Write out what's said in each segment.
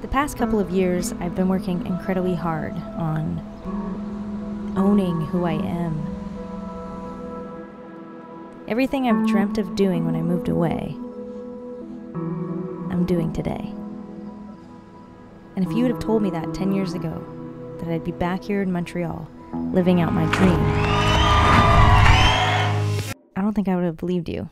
The past couple of years, I've been working incredibly hard on owning who I am. Everything I've dreamt of doing when I moved away, I'm doing today. And if you would have told me that 10 years ago, that I'd be back here in Montreal, living out my dream, I don't think I would have believed you.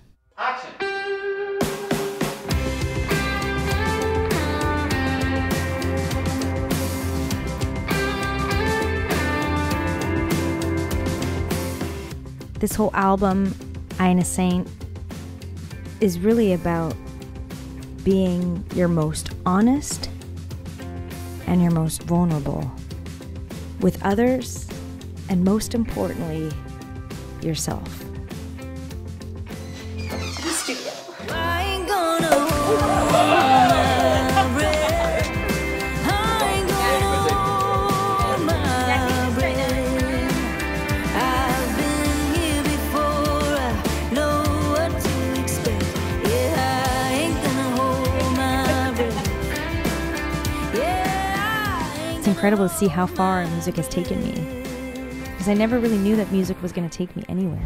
This whole album, I Ain't a Saint, is really about being your most honest and your most vulnerable with others, and most importantly, yourself. It's incredible to see how far music has taken me. Because I never really knew that music was going to take me anywhere.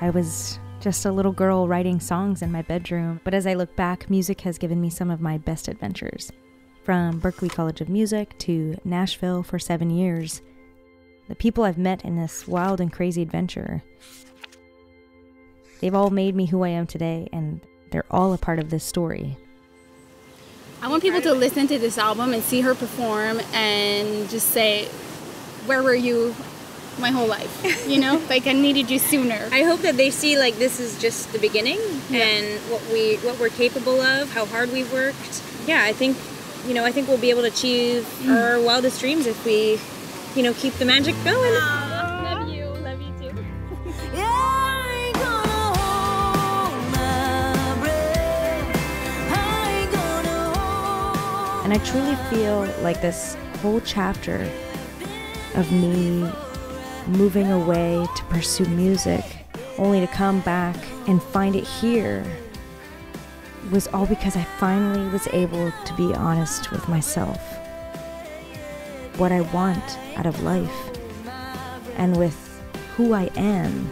I was just a little girl writing songs in my bedroom, but as I look back, music has given me some of my best adventures. From Berklee College of Music to Nashville for seven years, the people I've met in this wild and crazy adventure, they've all made me who I am today, and they're all a part of this story. I want people to listen to this album and see her perform and just say, Where were you my whole life? You know, like I needed you sooner. I hope that they see like this is just the beginning Yeah. and what we what we're capable of, how hard we've worked. Yeah, I think you know, I think we'll be able to achieve mm. our wildest dreams if we, you know, keep the magic going. Love you. Love you too. I truly feel like this whole chapter of me moving away to pursue music, only to come back and find it here, was all because I finally was able to be honest with myself. What I want out of life, and with who I am